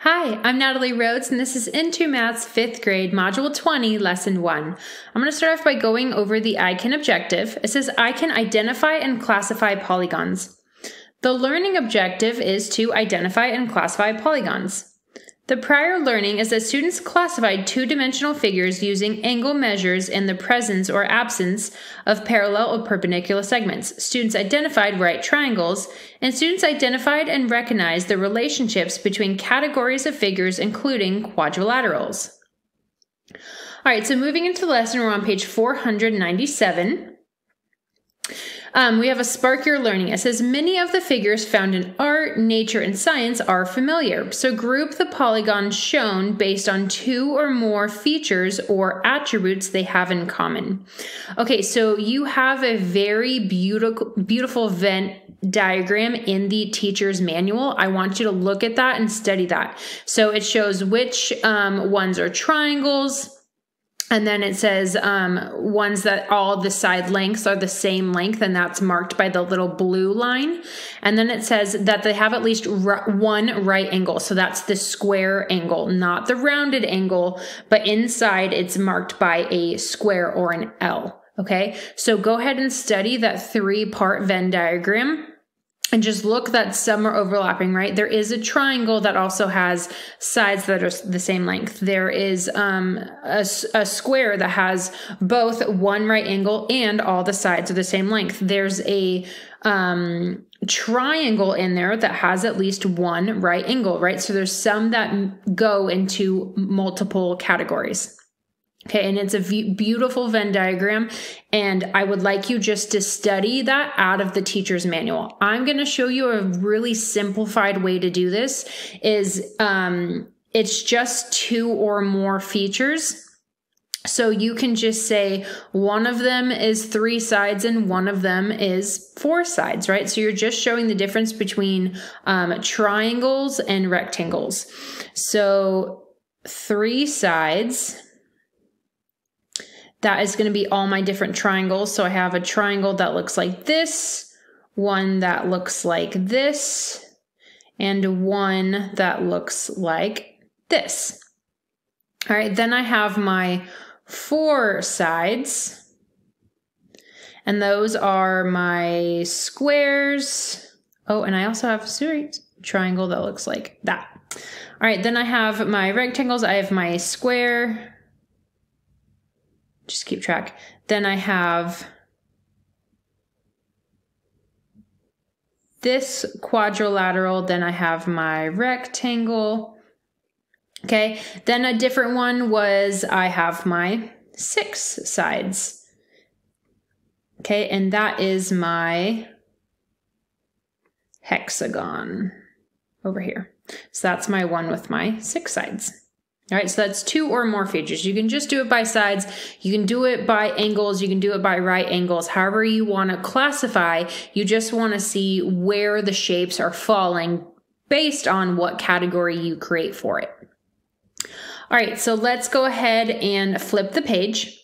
Hi, I'm Natalie Rhodes, and this is Into Math's 5th grade, Module 20, Lesson 1. I'm going to start off by going over the I can objective. It says I can identify and classify polygons. The learning objective is to identify and classify polygons. The prior learning is that students classified two dimensional figures using angle measures in the presence or absence of parallel or perpendicular segments. Students identified right triangles, and students identified and recognized the relationships between categories of figures, including quadrilaterals. All right, so moving into the lesson, we're on page 497. Um, we have a Spark Your Learning. It says many of the figures found in art, nature, and science are familiar. So group the polygons shown based on two or more features or attributes they have in common. Okay, so you have a very beautiful, beautiful Venn diagram in the teacher's manual. I want you to look at that and study that. So it shows which um, ones are triangles and then it says um, ones that all the side lengths are the same length, and that's marked by the little blue line. And then it says that they have at least one right angle. So that's the square angle, not the rounded angle, but inside it's marked by a square or an L. Okay, so go ahead and study that three part Venn diagram and just look that some are overlapping, right? There is a triangle that also has sides that are the same length. There is um, a, a square that has both one right angle and all the sides are the same length. There's a um, triangle in there that has at least one right angle, right? So there's some that go into multiple categories. Okay, and it's a beautiful Venn diagram, and I would like you just to study that out of the teacher's manual. I'm going to show you a really simplified way to do this. Is um, it's just two or more features. So you can just say one of them is three sides and one of them is four sides, right? So you're just showing the difference between um, triangles and rectangles. So three sides that is going to be all my different triangles. So I have a triangle that looks like this, one that looks like this, and one that looks like this. All right, then I have my four sides, and those are my squares. Oh, and I also have a triangle that looks like that. All right, then I have my rectangles. I have my square, just keep track. Then I have this quadrilateral, then I have my rectangle. Okay, then a different one was I have my six sides. Okay, and that is my hexagon over here. So that's my one with my six sides. All right, so that's two or more features. You can just do it by sides. You can do it by angles. You can do it by right angles. However you want to classify, you just want to see where the shapes are falling based on what category you create for it. All right, so let's go ahead and flip the page.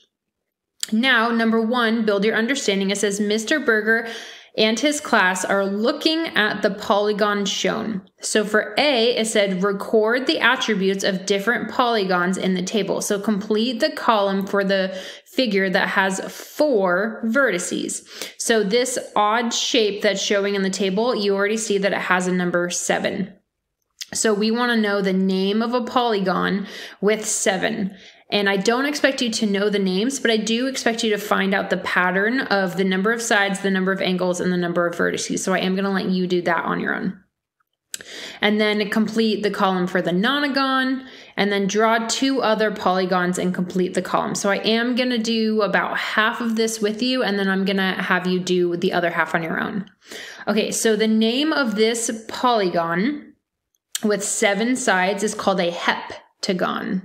Now, number one, build your understanding. It says Mr. Berger and his class are looking at the polygon shown. So for A, it said record the attributes of different polygons in the table. So complete the column for the figure that has four vertices. So this odd shape that's showing in the table, you already see that it has a number seven. So we want to know the name of a polygon with seven. And I don't expect you to know the names, but I do expect you to find out the pattern of the number of sides, the number of angles, and the number of vertices. So I am going to let you do that on your own. And then complete the column for the nonagon, and then draw two other polygons and complete the column. So I am going to do about half of this with you, and then I'm going to have you do the other half on your own. Okay, so the name of this polygon with seven sides is called a heptagon.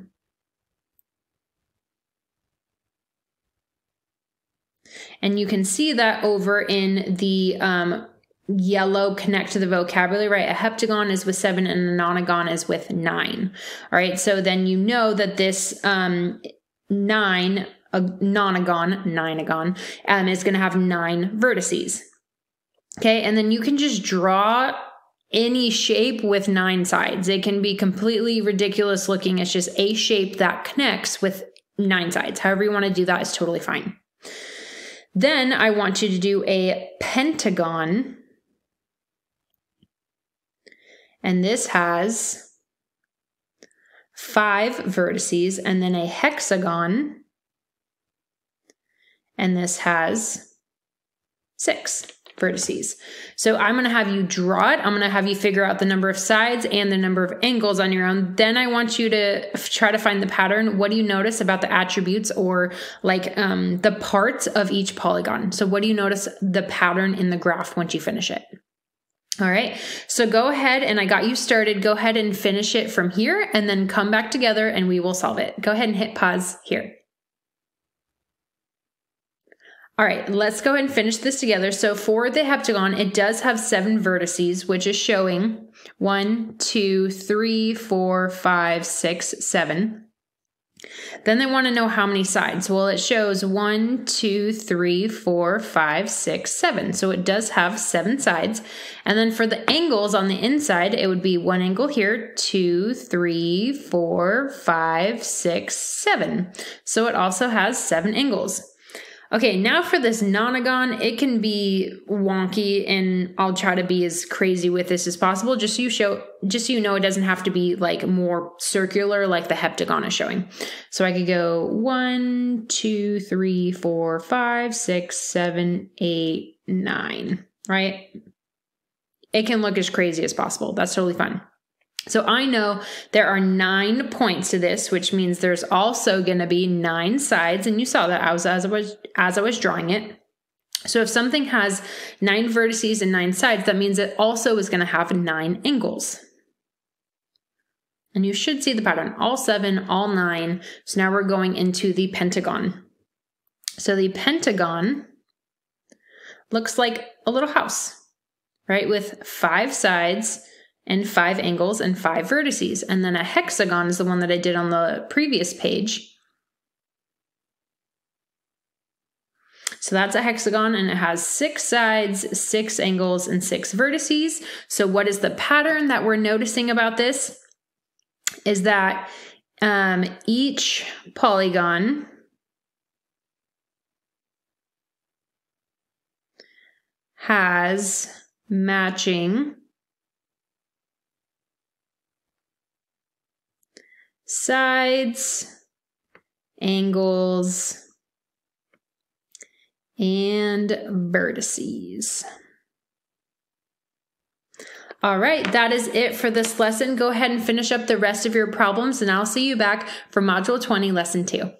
And you can see that over in the um, yellow connect to the vocabulary, right? A heptagon is with seven and a nonagon is with nine. All right. So then you know that this um, nine, a nonagon, nineagon, um, is going to have nine vertices. Okay. And then you can just draw any shape with nine sides. It can be completely ridiculous looking. It's just a shape that connects with nine sides. However, you want to do that is totally fine. Then I want you to do a pentagon. And this has five vertices, and then a hexagon. And this has six vertices. So I'm going to have you draw it. I'm going to have you figure out the number of sides and the number of angles on your own. Then I want you to try to find the pattern. What do you notice about the attributes or like um, the parts of each polygon? So what do you notice the pattern in the graph once you finish it? All right, so go ahead and I got you started. Go ahead and finish it from here and then come back together and we will solve it. Go ahead and hit pause here. All right, let's go ahead and finish this together. So for the heptagon, it does have seven vertices, which is showing one, two, three, four, five, six, seven. Then they want to know how many sides. Well, it shows one, two, three, four, five, six, seven. So it does have seven sides. And then for the angles on the inside, it would be one angle here, two, three, four, five, six, seven. So it also has seven angles. Okay, now for this nonagon, it can be wonky and I'll try to be as crazy with this as possible. Just so you show just so you know it doesn't have to be like more circular like the heptagon is showing. So I could go one, two, three, four, five, six, seven, eight, nine, right? It can look as crazy as possible. That's totally fine. So I know there are nine points to this, which means there's also going to be nine sides, and you saw that as, as I was as I was drawing it. So if something has nine vertices and nine sides, that means it also is going to have nine angles. And you should see the pattern, all seven, all nine. So now we're going into the pentagon. So the pentagon looks like a little house, right? With five sides and five angles and five vertices. And then a hexagon is the one that I did on the previous page. So that's a hexagon and it has six sides, six angles, and six vertices. So, what is the pattern that we're noticing about this? Is that um, each polygon has matching sides, angles, and vertices. All right, that is it for this lesson. Go ahead and finish up the rest of your problems, and I'll see you back for Module 20, Lesson 2.